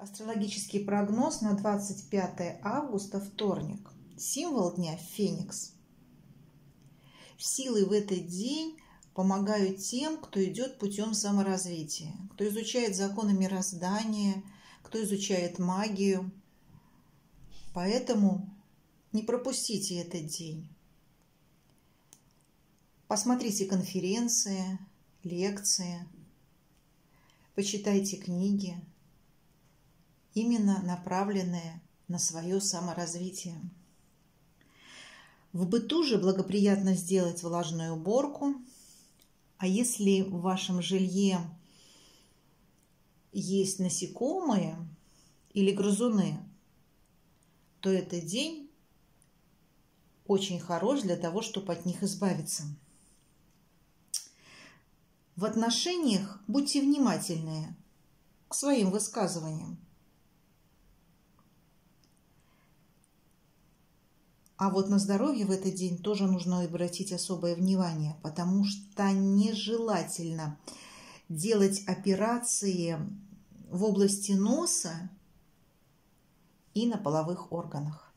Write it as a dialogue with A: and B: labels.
A: Астрологический прогноз на 25 августа, вторник. Символ дня – Феникс. Силы в этот день помогают тем, кто идет путем саморазвития, кто изучает законы мироздания, кто изучает магию. Поэтому не пропустите этот день. Посмотрите конференции, лекции, почитайте книги – именно направленные на свое саморазвитие. В быту же благоприятно сделать влажную уборку, а если в вашем жилье есть насекомые или грызуны, то этот день очень хорош для того, чтобы от них избавиться. В отношениях будьте внимательны к своим высказываниям. А вот на здоровье в этот день тоже нужно обратить особое внимание, потому что нежелательно делать операции в области носа и на половых органах.